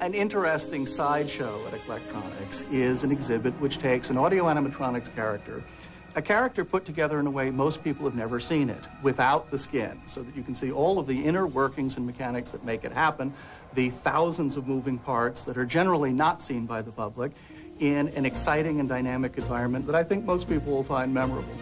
An interesting sideshow at Electronics is an exhibit which takes an audio animatronics character, a character put together in a way most people have never seen it, without the skin, so that you can see all of the inner workings and mechanics that make it happen, the thousands of moving parts that are generally not seen by the public, in an exciting and dynamic environment that I think most people will find memorable.